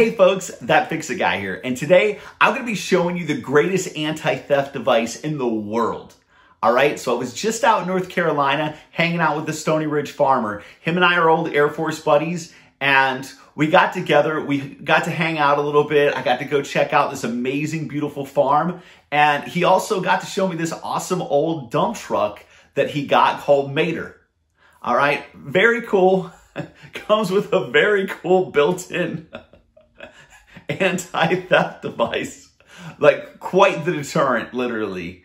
Hey folks, That Fix It Guy here, and today I'm going to be showing you the greatest anti-theft device in the world. All right, so I was just out in North Carolina hanging out with the Stoney Ridge farmer. Him and I are old Air Force buddies, and we got together. We got to hang out a little bit. I got to go check out this amazing, beautiful farm, and he also got to show me this awesome old dump truck that he got called Mater. All right, very cool. Comes with a very cool built-in anti-theft device. Like quite the deterrent, literally.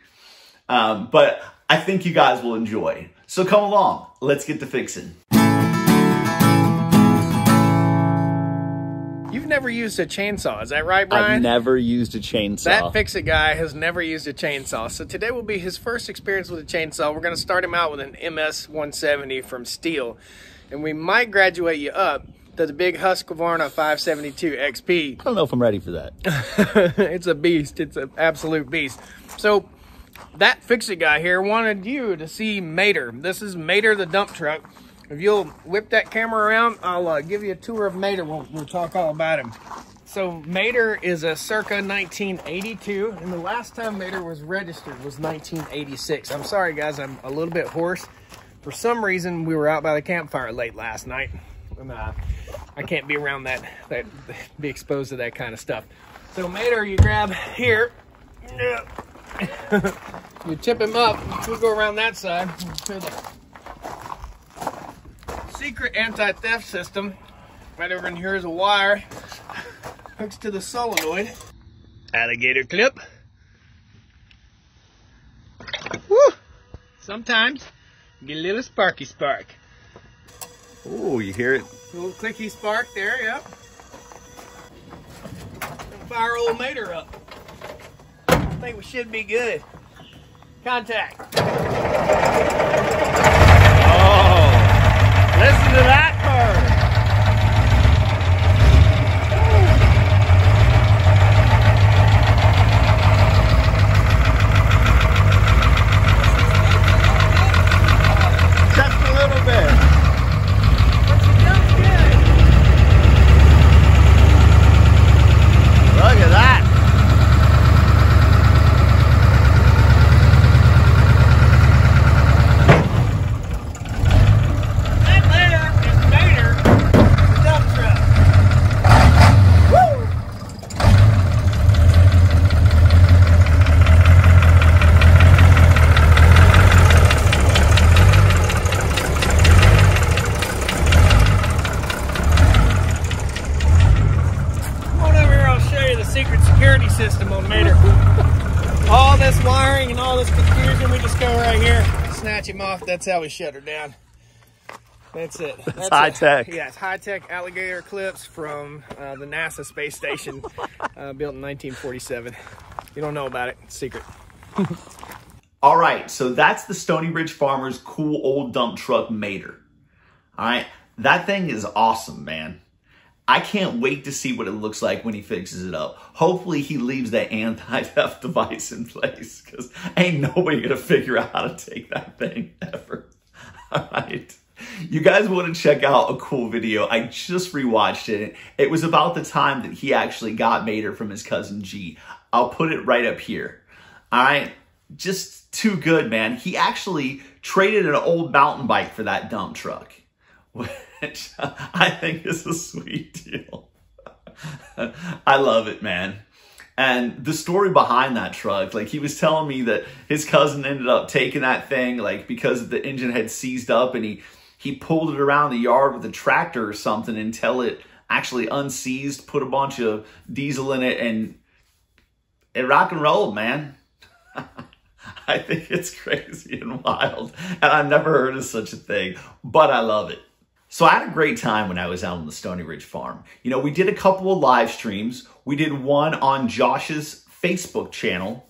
Um, but I think you guys will enjoy. So come along, let's get to fixing. You've never used a chainsaw, is that right, Brian? I've never used a chainsaw. That fix it guy has never used a chainsaw. So today will be his first experience with a chainsaw. We're going to start him out with an MS 170 from Stihl. And we might graduate you up to the big Husqvarna 572 XP. I don't know if I'm ready for that. it's a beast. It's an absolute beast. So that fix-it guy here wanted you to see Mater. This is Mater the dump truck. If you'll whip that camera around, I'll uh, give you a tour of Mater. We'll, we'll talk all about him. So Mater is a circa 1982, and the last time Mater was registered was 1986. I'm sorry, guys, I'm a little bit hoarse. For some reason, we were out by the campfire late last night, and uh, I can't be around that, that, be exposed to that kind of stuff. So Mater, you grab here, you tip him up, we'll go around that side secret anti-theft system. Right over in here is a wire, hooks to the solenoid. Alligator clip. Woo! Sometimes get a little sparky spark. Oh, you hear it? A little clicky spark there, yep. Fire old mater up. I think we should be good. Contact. Oh, listen to that bird. Just a little bit. Look at that. That later is Mater, the dump truck. Come on over here, I'll show you the secret security system on Mater. all this wiring and all this confusion, we just go right here, snatch him off. That's how we shut her down. That's it. That's, high it. tech. Yeah, it's high tech alligator clips from uh, the NASA space station, uh, built in 1947. You don't know about it, it's secret. All right, so that's the Stoney Ridge Farmers cool old dump truck Mater. All right, that thing is awesome, man. I can't wait to see what it looks like when he fixes it up. Hopefully he leaves that anti-theft device in place because ain't nobody gonna figure out how to take that thing ever. All right. You guys want to check out a cool video. I just rewatched it. It was about the time that he actually got Mater from his cousin G. I'll put it right up here. All right. Just too good, man. He actually traded an old mountain bike for that dump truck, which I think is a sweet deal. I love it, man. And the story behind that truck, like he was telling me that his cousin ended up taking that thing, like because the engine had seized up and he, he pulled it around the yard with a tractor or something until it actually unseized, put a bunch of diesel in it and it rock and rolled, man. I think it's crazy and wild. And I've never heard of such a thing, but I love it. So I had a great time when I was out on the Stoney Ridge farm. You know, we did a couple of live streams. We did one on Josh's Facebook channel,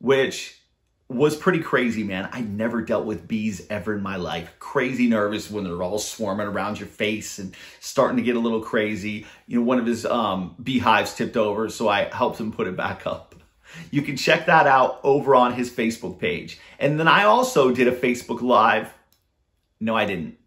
which was pretty crazy, man. I never dealt with bees ever in my life. Crazy nervous when they're all swarming around your face and starting to get a little crazy. You know, one of his um, beehives tipped over, so I helped him put it back up. You can check that out over on his Facebook page. And then I also did a Facebook Live. No, I didn't.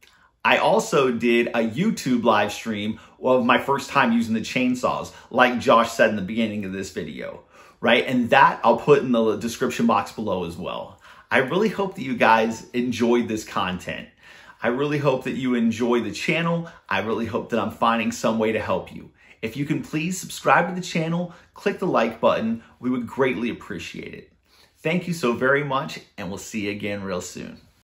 I also did a YouTube live stream of my first time using the chainsaws, like Josh said in the beginning of this video, right? And that I'll put in the description box below as well. I really hope that you guys enjoyed this content. I really hope that you enjoy the channel. I really hope that I'm finding some way to help you. If you can please subscribe to the channel, click the like button, we would greatly appreciate it. Thank you so very much, and we'll see you again real soon.